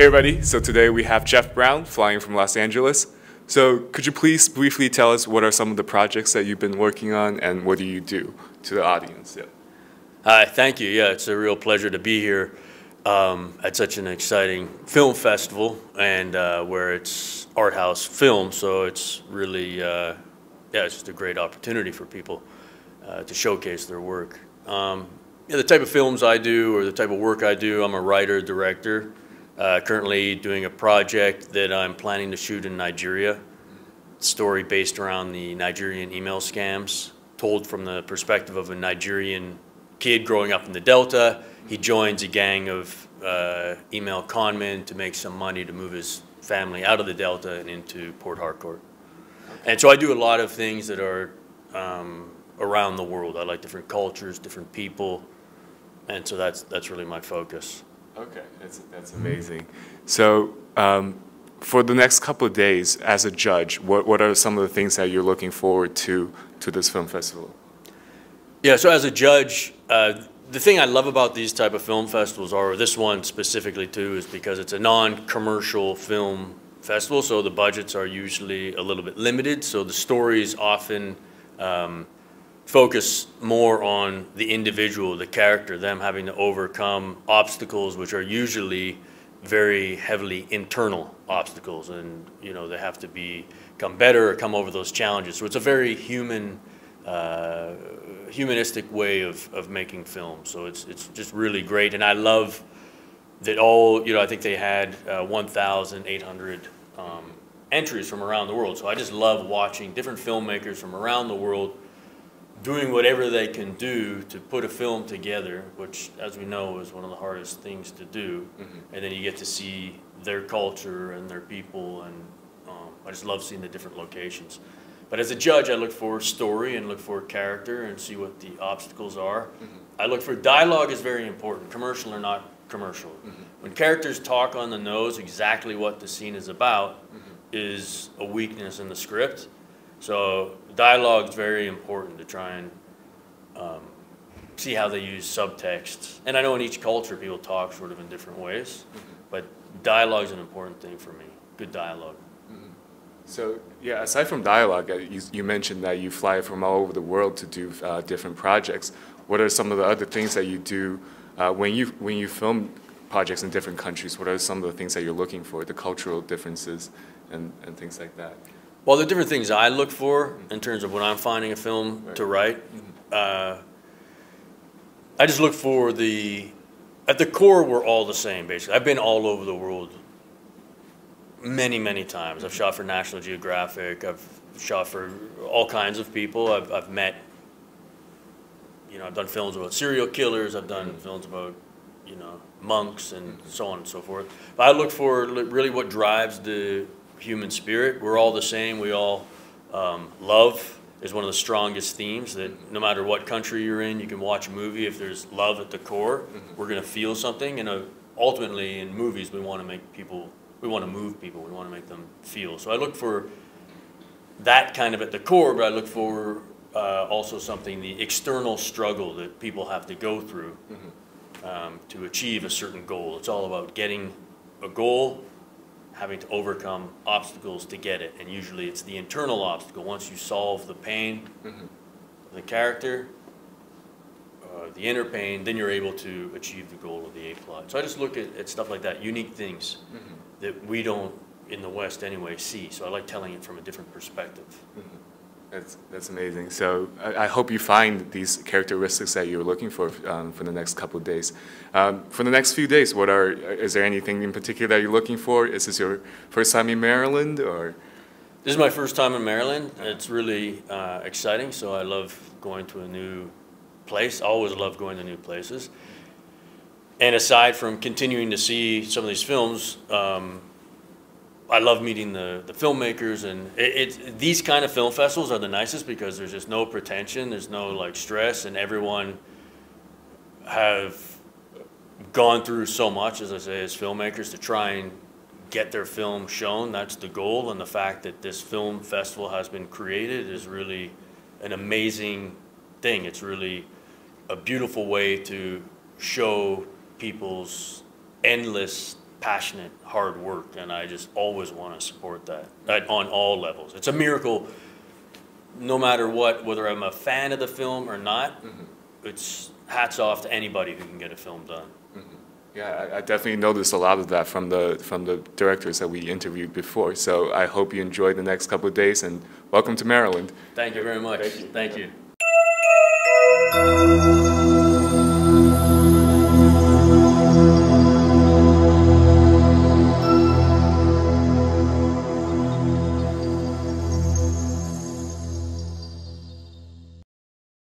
Hey everybody, so today we have Geoff Browne flying from Los Angeles. So could you please briefly tell us what are some of the projects that you've been working on and what do you do to the audience? Yeah. Hi, thank you. Yeah, it's a real pleasure to be here um, at such an exciting film festival and uh, where it's art house film, so it's really, uh, yeah, it's just a great opportunity for people uh, to showcase their work. Um, yeah, the type of films I do or the type of work I do, I'm a writer, director, uh, currently doing a project that I'm planning to shoot in Nigeria. Story based around the Nigerian email scams, told from the perspective of a Nigerian kid growing up in the Delta. He joins a gang of uh, email conmen to make some money to move his family out of the Delta and into Port Harcourt. And so I do a lot of things that are um, around the world. I like different cultures, different people, and so that's that's really my focus. Okay, that's, that's amazing. So um, for the next couple of days, as a judge, what, what are some of the things that you're looking forward to to this film festival? Yeah, so as a judge, uh, the thing I love about these type of film festivals, or this one specifically too, is because it's a non-commercial film festival, so the budgets are usually a little bit limited, so the stories often um, focus more on the individual, the character, them having to overcome obstacles which are usually very heavily internal obstacles. And you know they have to be become better or come over those challenges. So it's a very human uh, humanistic way of, of making film. So it's it's just really great. And I love that all you know I think they had uh, 1,800 um, entries from around the world. So I just love watching different filmmakers from around the world doing whatever they can do to put a film together, which, as we know, is one of the hardest things to do. Mm-hmm. And then you get to see their culture and their people, and um, I just love seeing the different locations. But as a judge, I look for story and look for character and see what the obstacles are. Mm-hmm. I look for dialogue is very important, commercial or not commercial. Mm-hmm. When characters talk on the nose exactly what the scene is about mm-hmm. is a weakness in the script so dialogue is very important to try and um, see how they use subtexts. And I know in each culture people talk sort of in different ways, but dialogue is an important thing for me. Good dialogue. Mm -hmm. So yeah, aside from dialogue, uh, you, you, mentioned that you fly from all over the world to do uh, different projects. What are some of the other things that you do uh, when you when you film projects in different countries? What are some of the things that you're looking for, the cultural differences, and, and things like that? Well, the different things I look for in terms of when I'm finding a film right. to write, uh, I just look for the, at the core, we're all the same, basically. I've been all over the world many, many times. I've shot for National Geographic, I've shot for all kinds of people. I've, I've met, you know, I've done films about serial killers, I've done films about, you know, monks and so on and so forth. But I look for really what drives the human spirit. We're all the same. We all um, love is one of the strongest themes that no matter what country you're in, you can watch a movie. If there's love at the core, mm-hmm. we're going to feel something. And uh, ultimately, in movies, we want to make people, we want to move people, we want to make them feel. So I look for that kind of at the core, but I look for uh, also something, the external struggle that people have to go through mm-hmm. um, to achieve a certain goal. It's all about getting a goal having to overcome obstacles to get it. And usually it's the internal obstacle. Once you solve the pain, mm-hmm. the character, uh, the inner pain, then you're able to achieve the goal of the A plot. So I just look at, at stuff like that, unique things mm-hmm. that we don't, in the West anyway, see. So I like telling it from a different perspective. Mm-hmm. That's, that's amazing. So I, I, hope you find these characteristics that you're looking for um, for the next couple of days. Um, for the next few days, what are is there anything in particular that you're looking for? Is this your first time in Maryland or? This is my first time in Maryland. It's really uh, exciting. So I love going to a new place. Always love going to new places. And aside from continuing to see some of these films, um, I love meeting the, the filmmakers and it, it, these kind of film festivals are the nicest because there's just no pretension, there's no like stress, and everyone have gone through so much, as I say, as filmmakers to try and get their film shown. That's the goal, and the fact that this film festival has been created is really an amazing thing. It's really a beautiful way to show people's endless passionate, hard work, and I just always want to support that at, on all levels. It's a miracle, no matter what, whether I'm a fan of the film or not. Mm-hmm. It's hats off to anybody who can get a film done. Mm-hmm. Yeah, I, I definitely noticed a lot of that from the from the directors that we interviewed before. So I hope you enjoy the next couple of days and welcome to Maryland. Thank you very much. Thank you. Thank you.